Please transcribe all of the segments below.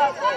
Go,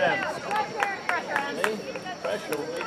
Good, Em. See? Pressure. will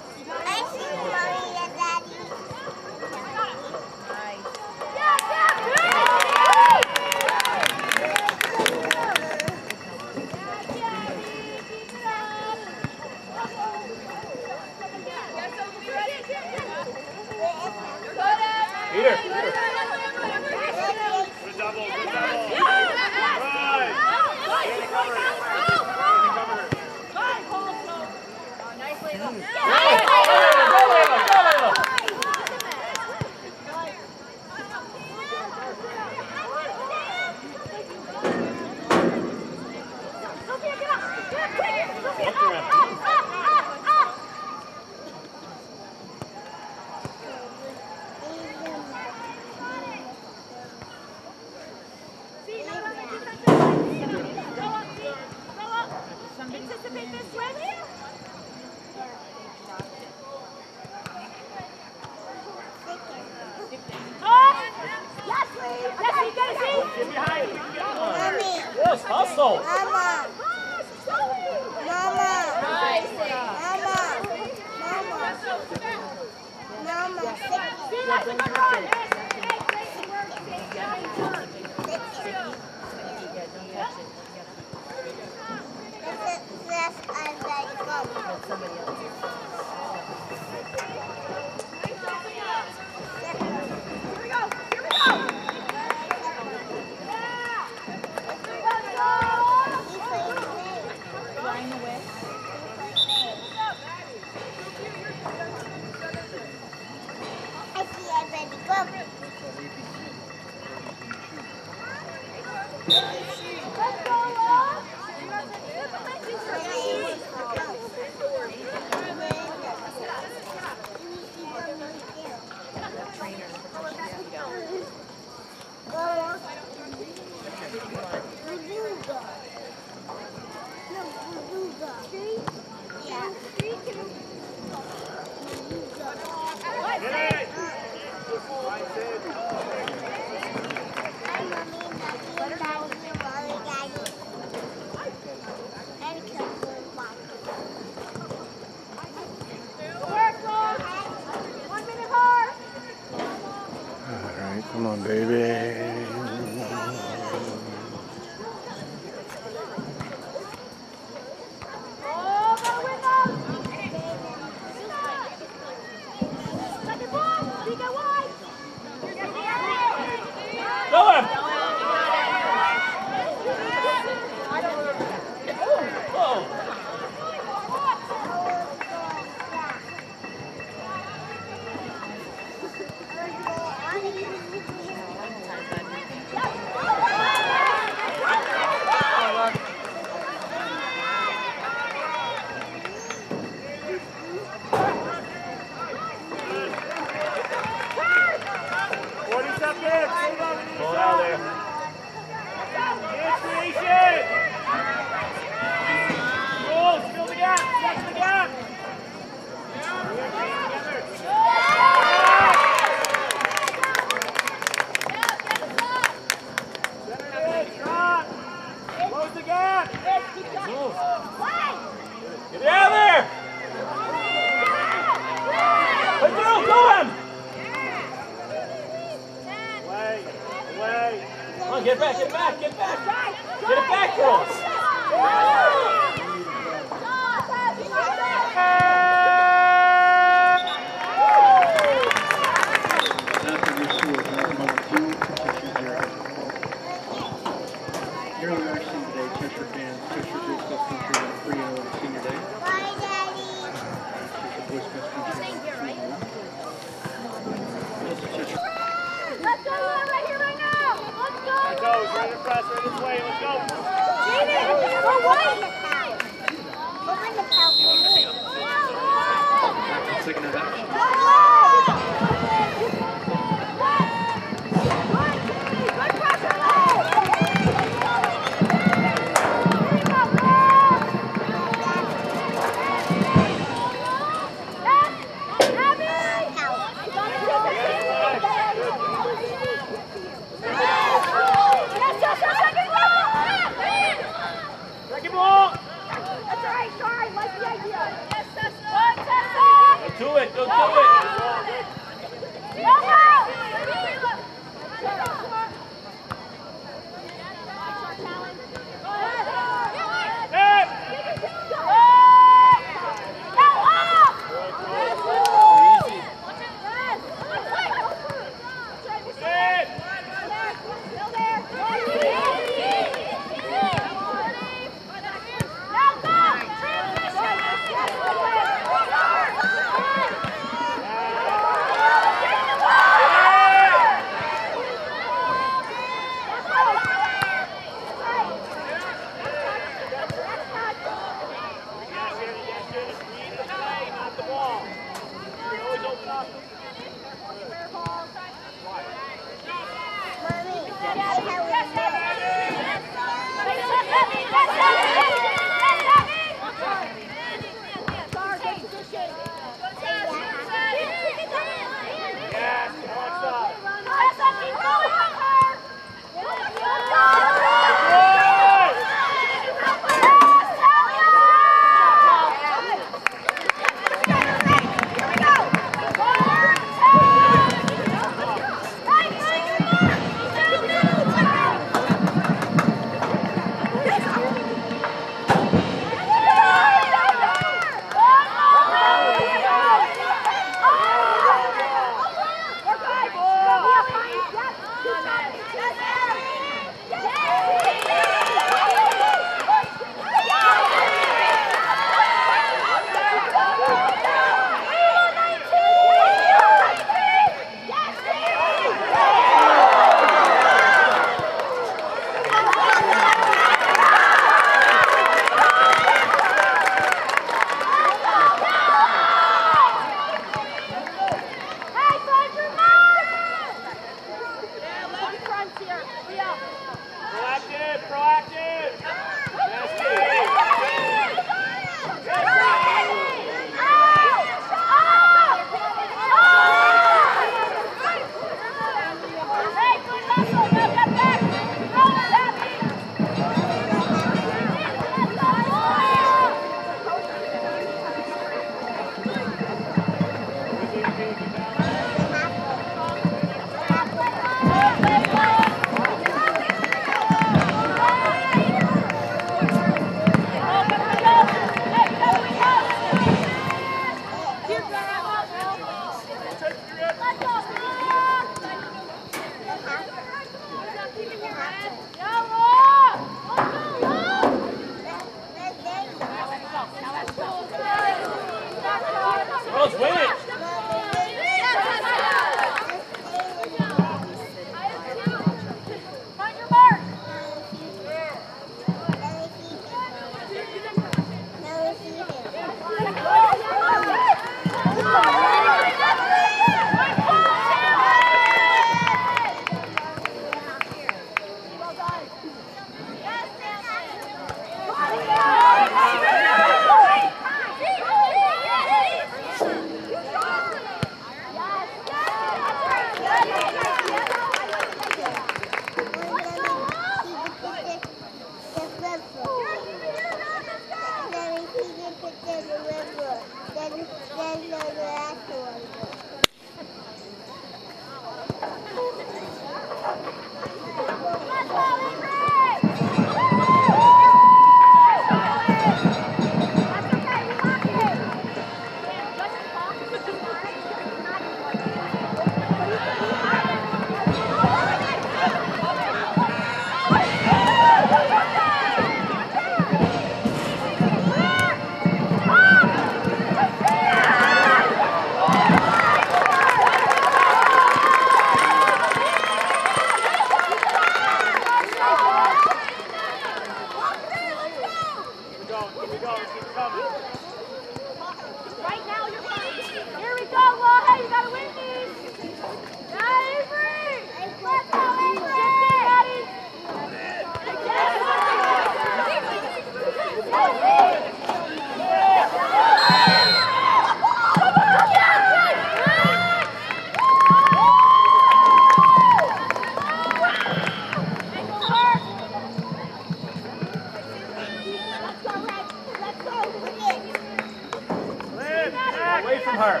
her.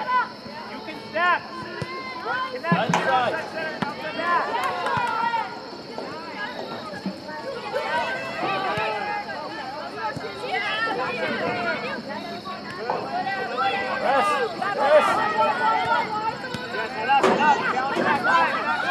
You can step. Connect. Center, Press. Press. Press. Press. Press. Press.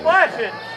Splash it.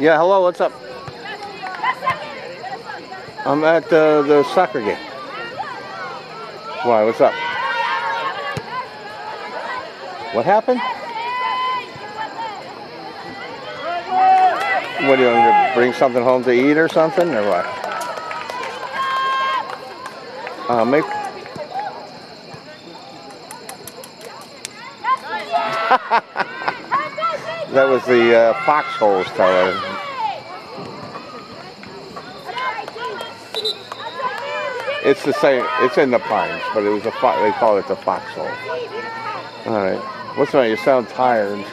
Yeah, hello, what's up? I'm at uh, the soccer game. Why, what's up? What happened? What, do you want to bring something home to eat or something, or what? Uh, make, that was the uh, foxholes teller. It's the same, it's in the pines, but it was a, fo- they call it the foxhole. All right. What's wrong? You sound tired.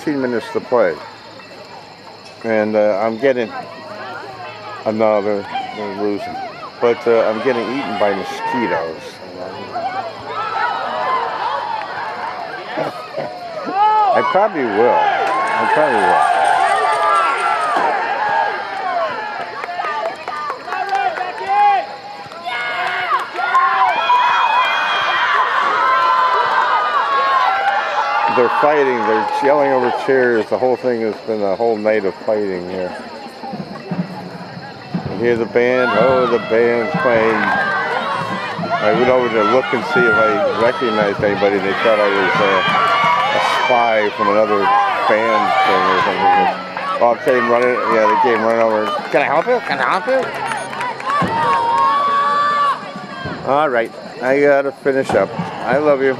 15 minutes to play. And uh, I'm getting another losing. But uh, I'm getting eaten by mosquitoes. I probably will. I probably will. Fighting. They're yelling over chairs. The whole thing has been a whole night of fighting here. You hear the band? Oh, the band's playing. I went over to look and see if I recognized anybody. They thought I was uh, a spy from another band thing or something. Oh, I came running. Yeah, they came running over. Can I help you? Can I help you? All right. I gotta finish up. I love you.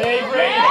Avery.